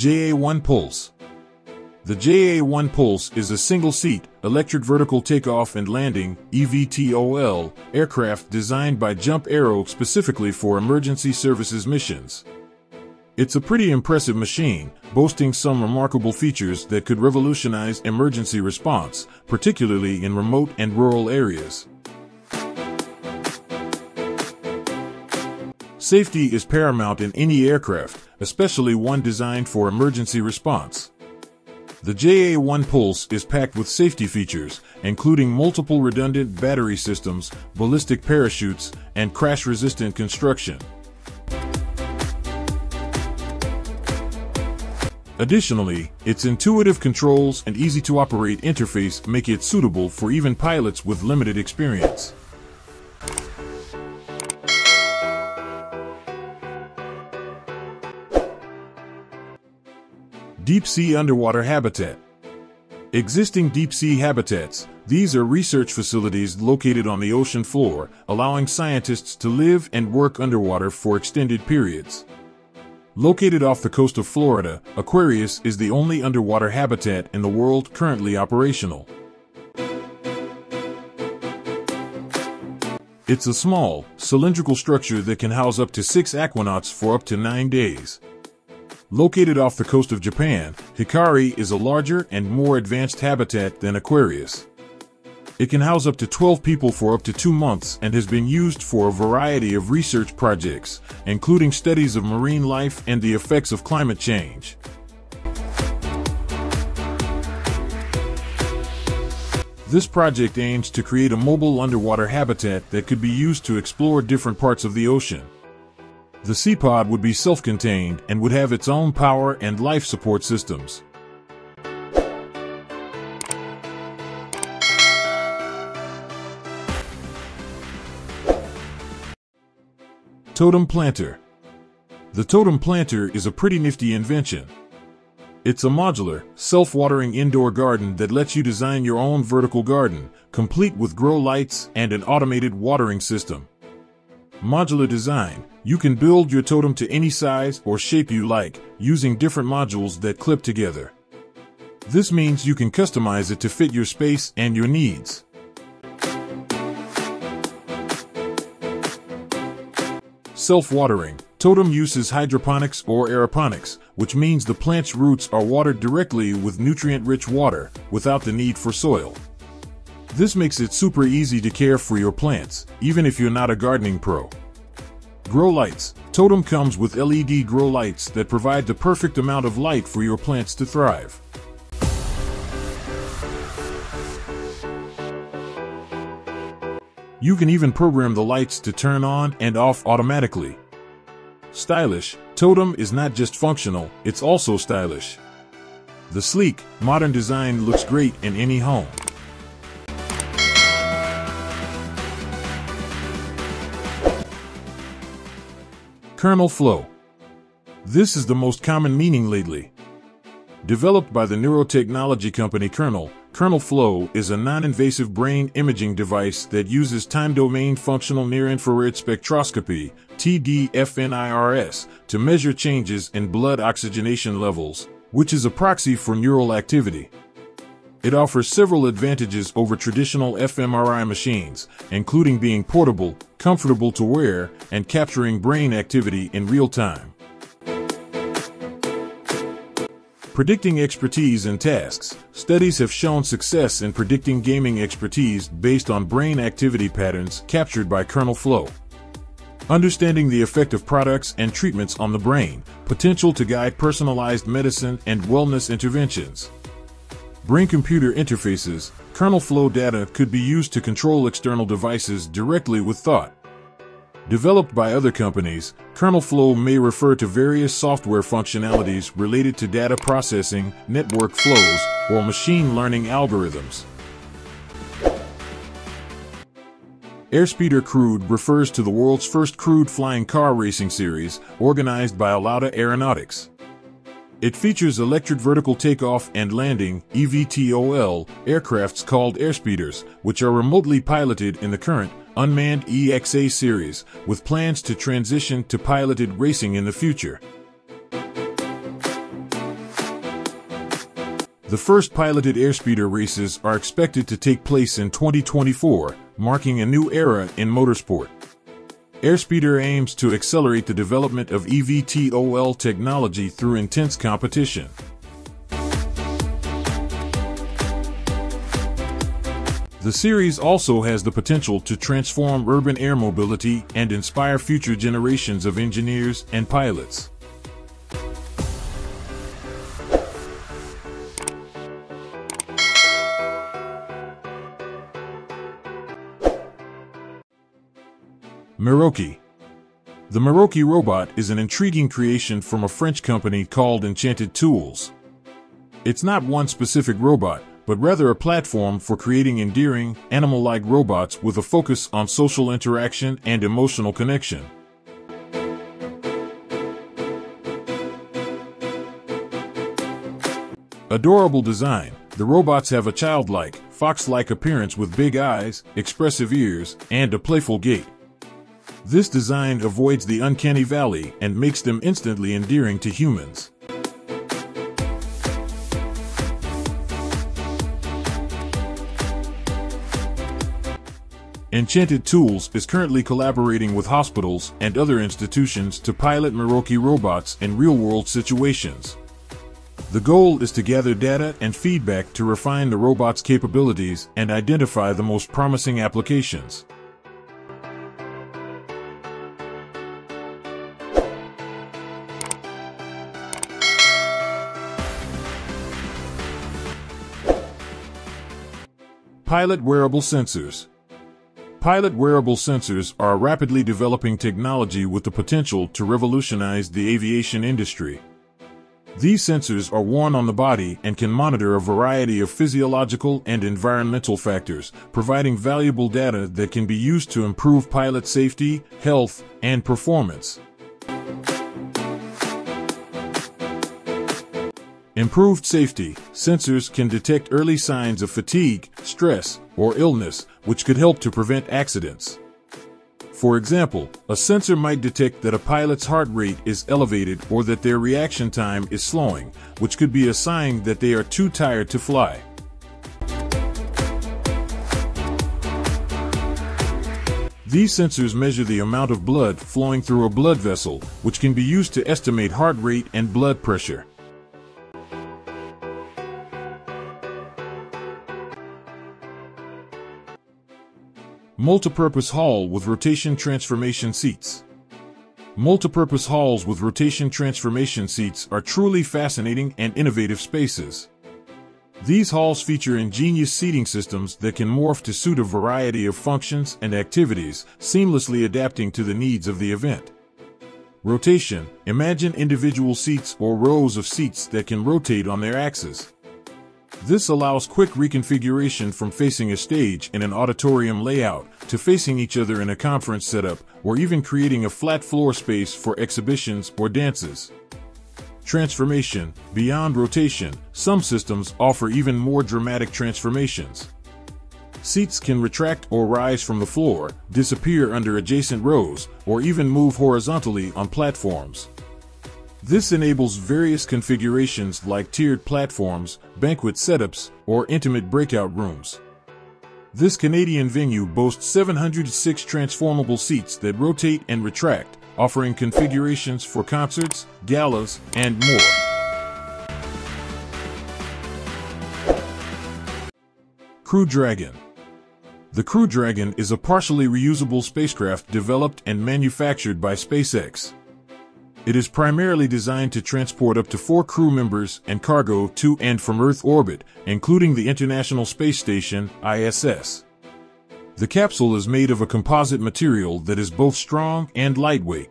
JA-1 Pulse. The JA-1 Pulse is a single-seat, electric vertical takeoff and landing (EVTOL) aircraft designed by Jump Aero specifically for emergency services missions. It's a pretty impressive machine, boasting some remarkable features that could revolutionize emergency response, particularly in remote and rural areas. Safety is paramount in any aircraft, especially one designed for emergency response. The JA-1 Pulse is packed with safety features, including multiple redundant battery systems, ballistic parachutes, and crash-resistant construction. Additionally, its intuitive controls and easy-to-operate interface make it suitable for even pilots with limited experience. Deep Sea Underwater Habitat Existing deep sea habitats, these are research facilities located on the ocean floor, allowing scientists to live and work underwater for extended periods. Located off the coast of Florida, Aquarius is the only underwater habitat in the world currently operational. It's a small, cylindrical structure that can house up to six aquanauts for up to nine days. Located off the coast of Japan, Hikari is a larger and more advanced habitat than Aquarius. It can house up to 12 people for up to two months and has been used for a variety of research projects, including studies of marine life and the effects of climate change. This project aims to create a mobile underwater habitat that could be used to explore different parts of the ocean. The Seapod would be self-contained and would have its own power and life support systems. Totam Planter The Totam Planter is a pretty nifty invention. It's a modular, self-watering indoor garden that lets you design your own vertical garden, complete with grow lights and an automated watering system. Modular design, you can build your totem to any size or shape you like, using different modules that clip together. This means you can customize it to fit your space and your needs. Self-watering. Totam uses hydroponics or aeroponics, which means the plant's roots are watered directly with nutrient-rich water, without the need for soil. This makes it super easy to care for your plants, even if you're not a gardening pro. Grow lights. Totam comes with LED grow lights that provide the perfect amount of light for your plants to thrive. You can even program the lights to turn on and off automatically. Stylish. Totam is not just functional, it's also stylish. The sleek, modern design looks great in any home. Kernel flow. This is the most common meaning lately. Developed by the neurotechnology company Kernel, Kernel Flow is a non-invasive brain imaging device that uses time-domain functional near-infrared spectroscopy (TDFNIRS) to measure changes in blood oxygenation levels, which is a proxy for neural activity. It offers several advantages over traditional fMRI machines, including being portable, comfortable to wear, and capturing brain activity in real time. Predicting expertise in tasks. Studies have shown success in predicting gaming expertise based on brain activity patterns captured by kernel flow. Understanding the effect of products and treatments on the brain, potential to guide personalized medicine and wellness interventions. Brain computer interfaces, kernel flow data could be used to control external devices directly with thought. Developed by other companies, kernel flow may refer to various software functionalities related to data processing, network flows, or machine learning algorithms. Airspeeder Crewed refers to the world's first crewed flying car racing series, organized by Alauda Aeronautics. It features electric vertical takeoff and landing EVTOL aircrafts called airspeeders, which are remotely piloted in the current unmanned EXA series, with plans to transition to piloted racing in the future. The first piloted airspeeder races are expected to take place in 2024, marking a new era in motorsport. Airspeeder aims to accelerate the development of eVTOL technology through intense competition. The series also has the potential to transform urban air mobility and inspire future generations of engineers and pilots. Miroki The Miroki robot is an intriguing creation from a French company called Enchanted Tools. It's not one specific robot, but rather a platform for creating endearing, animal-like robots with a focus on social interaction and emotional connection. Adorable design, the robots have a childlike, fox-like appearance with big eyes, expressive ears, and a playful gait. This design avoids the uncanny valley and makes them instantly endearing to humans. Enchanted Tools is currently collaborating with hospitals and other institutions to pilot Miroki robots in real-world situations. The goal is to gather data and feedback to refine the robot's capabilities and identify the most promising applications. Pilot wearable sensors. Pilot wearable sensors are a rapidly developing technology with the potential to revolutionize the aviation industry. These sensors are worn on the body and can monitor a variety of physiological and environmental factors, providing valuable data that can be used to improve pilot safety, health, and performance. Improved safety. Sensors can detect early signs of fatigue, stress, or illness, which could help to prevent accidents. For example, a sensor might detect that a pilot's heart rate is elevated or that their reaction time is slowing, which could be a sign that they are too tired to fly. These sensors measure the amount of blood flowing through a blood vessel, which can be used to estimate heart rate and blood pressure. Multipurpose hall with rotation transformation seats. Multipurpose halls with rotation transformation seats are truly fascinating and innovative spaces. These halls feature ingenious seating systems that can morph to suit a variety of functions and activities, seamlessly adapting to the needs of the event. Rotation. Imagine individual seats or rows of seats that can rotate on their axis. This allows quick reconfiguration from facing a stage in an auditorium layout to facing each other in a conference setup or even creating a flat floor space for exhibitions or dances. Transformation Beyond rotation, some systems offer even more dramatic transformations. Seats can retract or rise from the floor, disappear under adjacent rows, or even move horizontally on platforms. This enables various configurations like tiered platforms, banquet setups, or intimate breakout rooms. This Canadian venue boasts 706 transformable seats that rotate and retract, offering configurations for concerts, galas, and more. Crew Dragon The Crew Dragon is a partially reusable spacecraft developed and manufactured by SpaceX. It is primarily designed to transport up to four crew members and cargo to and from Earth orbit, including the International Space Station, ISS. The capsule is made of a composite material that is both strong and lightweight.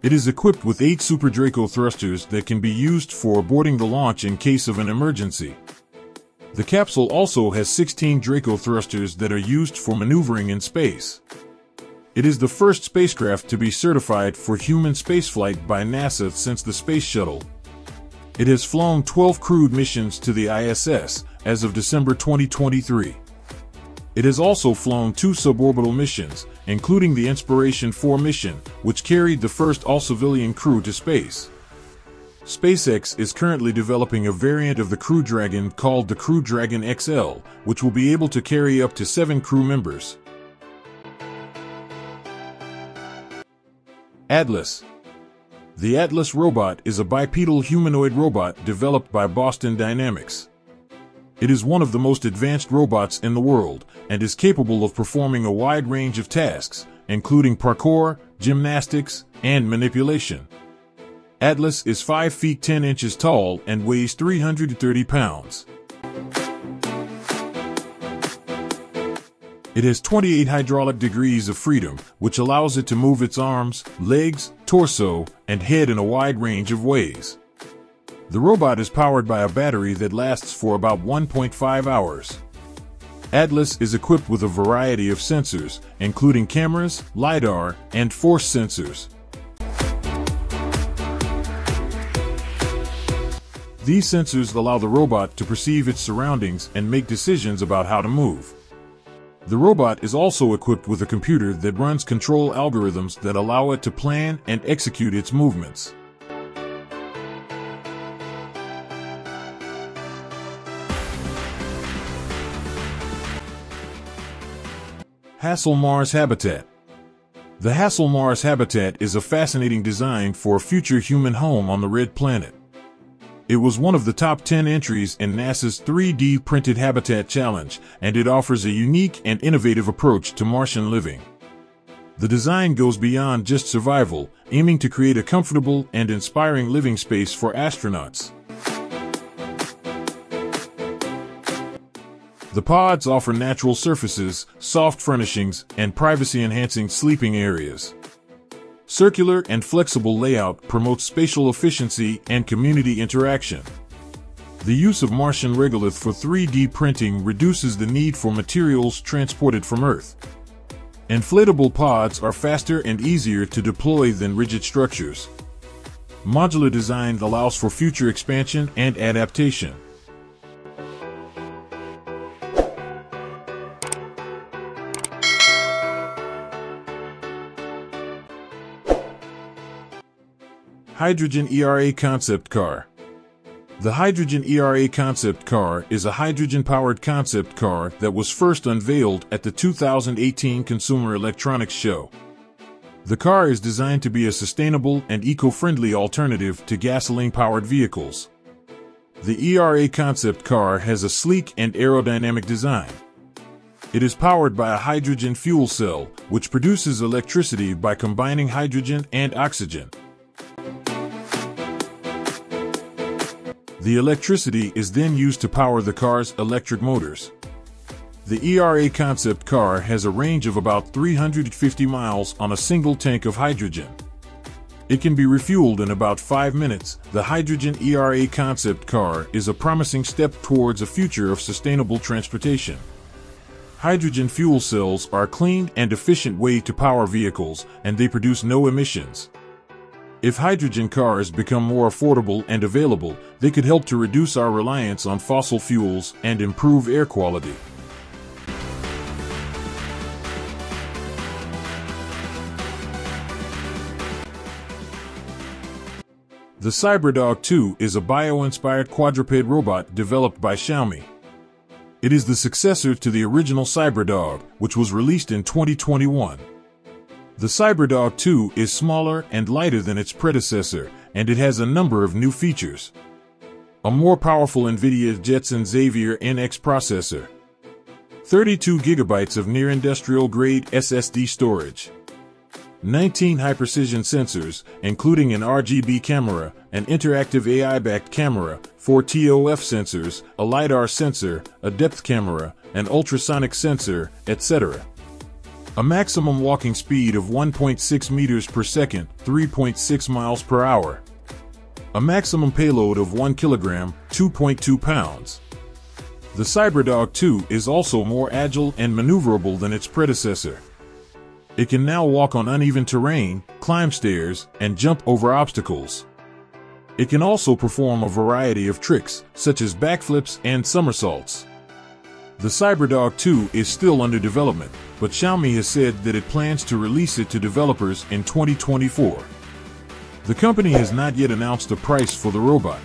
It is equipped with eight Super Draco thrusters that can be used for aborting the launch in case of an emergency. The capsule also has 16 Draco thrusters that are used for maneuvering in space. It is the first spacecraft to be certified for human spaceflight by NASA since the Space Shuttle. It has flown 12 crewed missions to the ISS as of December 2023. It has also flown two suborbital missions, including the Inspiration 4 mission, which carried the first all-civilian crew to space. SpaceX is currently developing a variant of the Crew Dragon called the Crew Dragon XL, which will be able to carry up to seven crew members. Atlas The Atlas robot is a bipedal humanoid robot developed by Boston Dynamics. It is one of the most advanced robots in the world and is capable of performing a wide range of tasks, including parkour, gymnastics, and manipulation. Atlas is 5 feet 10 inches tall and weighs 330 pounds. It has 28 hydraulic degrees of freedom, which allows it to move its arms, legs, torso, and head in a wide range of ways. The robot is powered by a battery that lasts for about 1.5 hours. Atlas is equipped with a variety of sensors, including cameras, LiDAR, and force sensors. These sensors allow the robot to perceive its surroundings and make decisions about how to move. The robot is also equipped with a computer that runs control algorithms that allow it to plan and execute its movements. Hassell-Mars Habitat The Hassell-Mars Habitat is a fascinating design for a future human home on the Red Planet. It was one of the top 10 entries in NASA's 3D Printed Habitat Challenge, and it offers a unique and innovative approach to Martian living. The design goes beyond just survival, aiming to create a comfortable and inspiring living space for astronauts. The pods offer natural surfaces, soft furnishings, and privacy-enhancing sleeping areas. Circular and flexible layout promotes spatial efficiency and community interaction. The use of Martian regolith for 3D printing reduces the need for materials transported from Earth. Inflatable pods are faster and easier to deploy than rigid structures. Modular design allows for future expansion and adaptation. Hydrogen ERA Concept Car The Hydrogen ERA Concept Car is a hydrogen-powered concept car that was first unveiled at the 2018 Consumer Electronics Show. The car is designed to be a sustainable and eco-friendly alternative to gasoline-powered vehicles. The ERA concept car has a sleek and aerodynamic design. It is powered by a hydrogen fuel cell, which produces electricity by combining hydrogen and oxygen. The electricity is then used to power the car's electric motors. The ERA concept car has a range of about 350 miles on a single tank of hydrogen. It can be refueled in about 5 minutes. The hydrogen ERA concept car is a promising step towards a future of sustainable transportation. Hydrogen fuel cells are a clean and efficient way to power vehicles, and they produce no emissions. If hydrogen cars become more affordable and available, they could help to reduce our reliance on fossil fuels and improve air quality. The CyberDog 2 is a bio-inspired quadruped robot developed by Xiaomi. It is the successor to the original CyberDog, which was released in 2021. The CyberDog 2 is smaller and lighter than its predecessor, and it has a number of new features. A more powerful NVIDIA Jetson Xavier NX processor, 32 gigabytes of near industrial grade SSD storage, 19 high precision sensors, including an RGB camera, an interactive AI backed camera, 4 TOF sensors, a LiDAR sensor, a depth camera, an ultrasonic sensor, etc. A maximum walking speed of 1.6 meters per second, 3.6 miles per hour. A maximum payload of 1 kilogram, 2.2 pounds. The CyberDog 2 is also more agile and maneuverable than its predecessor. It can now walk on uneven terrain, climb stairs, and jump over obstacles. It can also perform a variety of tricks, such as backflips and somersaults. The CyberDog 2 is still under development, but Xiaomi has said that it plans to release it to developers in 2024. The company has not yet announced a price for the robot.